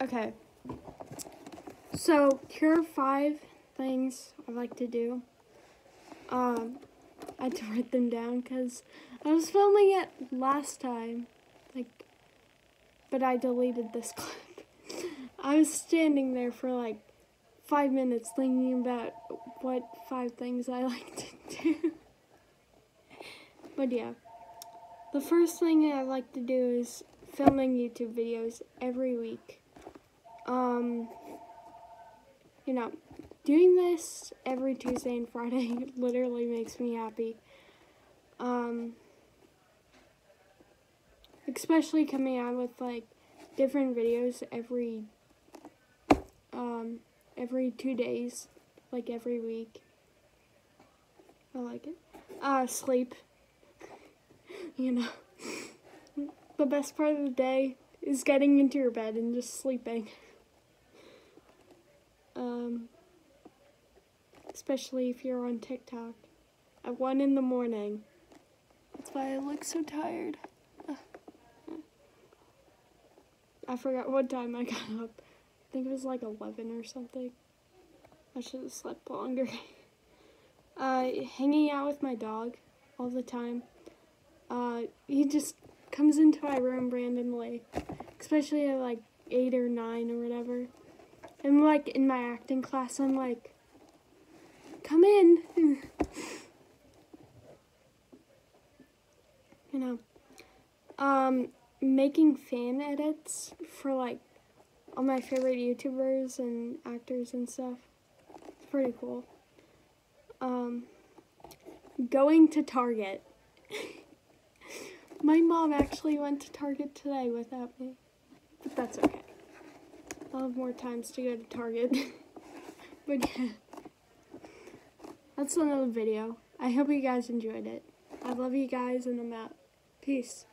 Okay. So here are five things I like to do. Um, I had to write them down because I was filming it last time, like, but I deleted this clip. I was standing there for like five minutes thinking about what five things I like to do. but yeah, the first thing I like to do is filming YouTube videos every week. Um, you know, doing this every Tuesday and Friday literally makes me happy. Um, especially coming out with like different videos every um, every two days, like every week. I like it. Uh, sleep. you know, the best part of the day is getting into your bed and just sleeping. Um, especially if you're on TikTok at 1 in the morning. That's why I look so tired. I forgot what time I got up. I think it was like 11 or something. I should have slept longer. uh, hanging out with my dog all the time. Uh, he just comes into my room randomly, especially at like 8 or 9 or whatever. And like in my acting class, I'm like, come in. you know. Um, making fan edits for like all my favorite YouTubers and actors and stuff. It's pretty cool. Um, going to Target. my mom actually went to Target today without me, but that's okay. I'll have more times to go to Target. but yeah, that's another video. I hope you guys enjoyed it. I love you guys and I'm out. Peace.